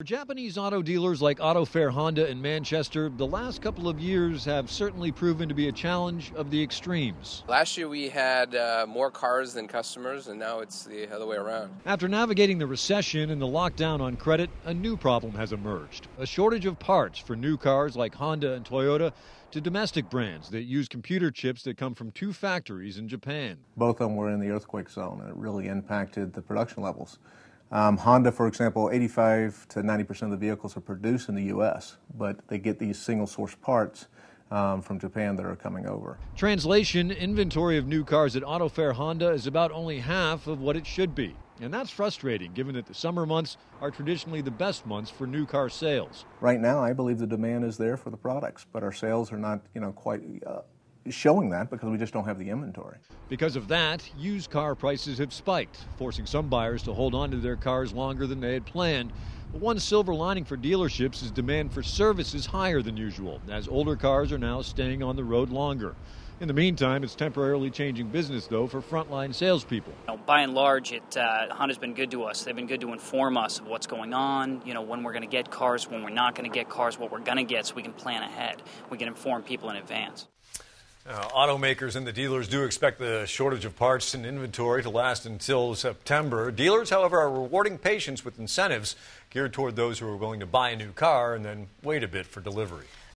For Japanese auto dealers like Auto Fair Honda in Manchester, the last couple of years have certainly proven to be a challenge of the extremes. Last year we had uh, more cars than customers, and now it's the other way around. After navigating the recession and the lockdown on credit, a new problem has emerged a shortage of parts for new cars like Honda and Toyota to domestic brands that use computer chips that come from two factories in Japan. Both of them were in the earthquake zone, and it really impacted the production levels. Um, Honda, for example, 85 to 90 percent of the vehicles are produced in the U.S., but they get these single source parts um, from Japan that are coming over. Translation inventory of new cars at Auto Fair Honda is about only half of what it should be. And that's frustrating given that the summer months are traditionally the best months for new car sales. Right now, I believe the demand is there for the products, but our sales are not, you know, quite uh, showing that because we just don't have the inventory. Because of that, used car prices have spiked, forcing some buyers to hold on to their cars longer than they had planned. But one silver lining for dealerships is demand for service is higher than usual, as older cars are now staying on the road longer. In the meantime, it's temporarily changing business, though, for frontline salespeople. You know, by and large, it, uh, Honda's been good to us. They've been good to inform us of what's going on, you know, when we're going to get cars, when we're not going to get cars, what we're going to get, so we can plan ahead. We can inform people in advance. Uh, automakers and the dealers do expect the shortage of parts and inventory to last until September. Dealers, however, are rewarding patience with incentives geared toward those who are willing to buy a new car and then wait a bit for delivery.